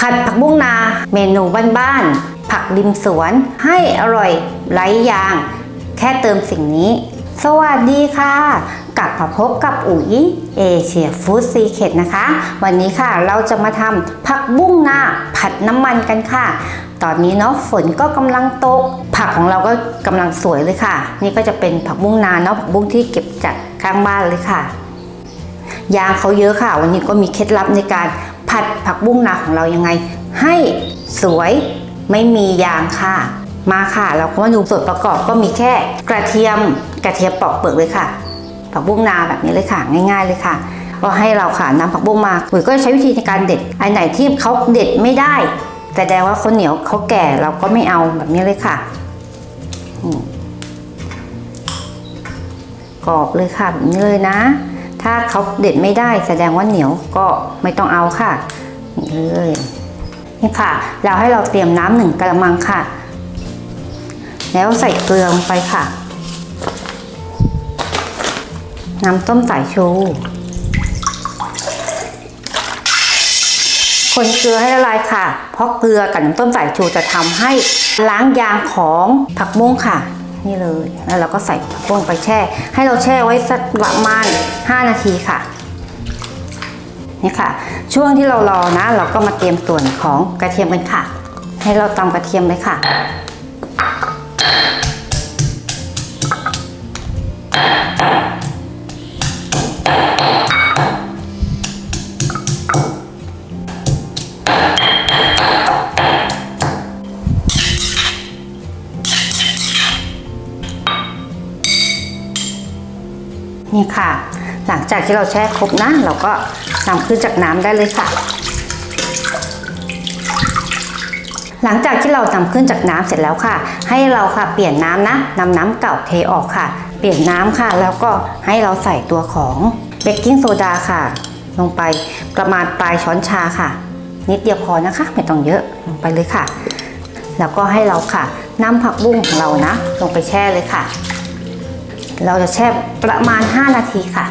ผัดผักบุ้งนา เมนูบ้านๆ ผักริมสวน ให้อร่อยไร้ยาง แค่เติมสิ่งนี้ สวัสดีค่ะ กลับมาพบกับอุ๋ยเอเชียฟู้ดซีเคดนะคะ วันนี้ค่ะเราจะมาทำผักบุ้งนา ผัดน้ำมันกันค่ะ ตอนนี้เนาะฝนก็กำลังตก ผักของเราก็กำลังสวยเลยค่ะ นี่ก็จะเป็นผักบุ้งนาเนาะผักบุ้งที่เก็บจากข้างบ้านเลยค่ะยางเขาเยอะค่ะ วันนี้ก็มีเคล็ดลับในการ ผัดผักบุ้งนาของเรายังไง ให้สวยไม่มียางค่ะ มาค่ะ เราก็มาดูส่วนประกอบก็มีแค่กระเทียมกระเทียมปอกเปลือกเลยค่ะ ผักบุ้งนาแบบนี้เลยค่ะ ง่าย ๆ เลยค่ะก็ให้เราค่ะนำผักบุ้งมาหรือก็ใช้วิธีในการเด็ดอันไหนที่เขาเด็ดไม่ได้แต่แสดงว่าเขาเหนียวเขาแก่เราก็ไม่เอาแบบนี้เลยค่ะกรอบเลยค่ะแบบนี้เลยนะ ถ้าเขาเด็ดไม่ได้แสดงว่าเหนียวก็ไม่ต้องเอาค่ะ นี่เลยนี่ค่ะ เราให้เราเตรียมน้ำหนึ่งกระมังค่ะ แล้วใส่เกลือลงไปค่ะ น้ำต้มสายชูคนเกลือให้ละลายค่ะ เพราะเกลือกับน้ำต้มสายชูจะทำให้ล้างยางของผักบุ้งค่ะ นี่เลย แล้วเราก็ใส่กุ้งไปแช่ ให้เราแช่ไว้สักประมาณ 5 นาทีค่ะนี่ค่ะ ช่วงที่เรารอนะ เราก็มาเตรียมส่วนของกระเทียมกันค่ะ ให้เราตำกระเทียมเลยค่ะ นี่ค่ะ หลังจากที่เราแช่ครบนะ เราก็นำขึ้นจากน้ำได้เลยค่ะ หลังจากที่เรานำขึ้นจากน้ำเสร็จแล้วค่ะ ให้เราค่ะเปลี่ยนน้ำนะนำน้ำเก่าเทออกค่ะ เปลี่ยนน้ำค่ะ แล้วก็ให้เราใส่ตัวของเบกกิ้งโซดาค่ะ ลงไปประมาณปลายช้อนชาค่ะ นิดเดียวพอนะคะ ไม่ต้องเยอะลงไปเลยค่ะ แล้วก็ให้เราค่ะนำผักบุ้งของเรานะ ลงไปแช่เลยค่ะ เราจะแช่ประมาณ 5 นาทีค่ะ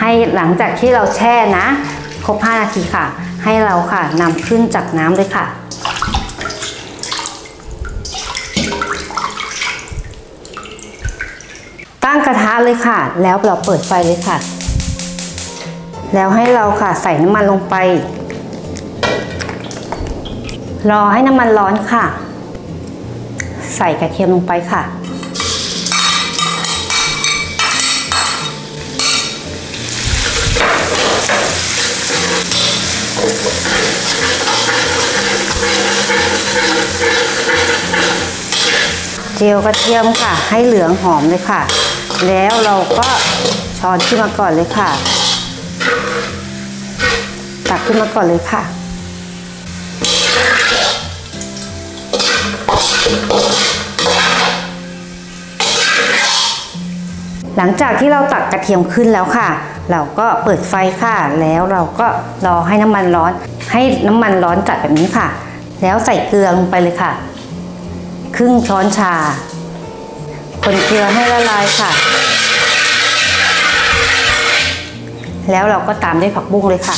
ให้หลังจากที่เราแช่นะ ครบ 5 นาทีค่ะ ให้เราค่ะนำขึ้นจากน้ำเลยค่ะ ตั้งกระทะเลยค่ะ แล้วเราเปิดไฟเลยค่ะ แล้วให้เราค่ะใส่น้ำมันลงไป รอให้น้ำมันร้อนค่ะ ใส่กระเทียมลงไปค่ะ จียวกระเทียมค่ะ ให้เหลืองหอมเลยค่ะ แล้วเราก็ช้อนขึ้นมาก่อนเลยค่ะ ตักขึ้นมาก่อนเลยค่ะหลังจากที่เราตักกระเทียมขึ้นแล้วค่ะ เราก็เปิดไฟค่ะ แล้วเราก็รอให้น้ำมันร้อน ให้น้ำมันร้อนจัดแบบนี้ค่ะ แล้วใส่เกลือลงไปเลยค่ะ ครึ่งช้อนชา คนเกลือให้ละลายค่ะ แล้วเราก็ตามด้วยผักบุ้งเลยค่ะ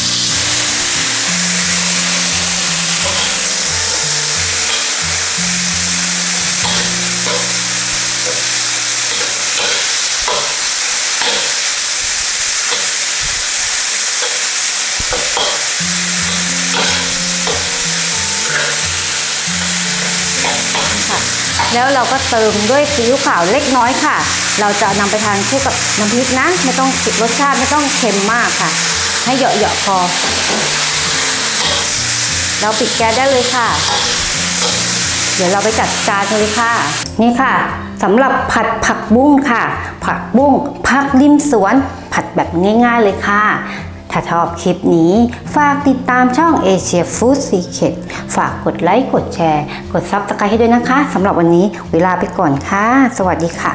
แล้วเราก็เติมด้วยซีอิ๊วขาวเล็กน้อยค่ะ เราจะนำไปทานคู่กับน้ำพริกนะไม่ต้องรสชาติไม่ต้องเค็มมากค่ะ ให้เหยาะๆพอ เราปิดแก๊สได้เลยค่ะ เดี๋ยวเราไปจัดจานกันเลยค่ะ นี่ค่ะสำหรับผัดผักบุ้งค่ะ ผักบุ้งผักริมสวน ผัดแบบง่าย ๆเลยค่ะ ถ้าชอบคลิปนี้ ฝากติดตามช่อง Asia Food Secret ฝากกดไลค์ กดแชร์ กด subscribe ให้ด้วยนะคะสำหรับวันนี้เวลาไปก่อนค่ะ สวัสดีค่ะ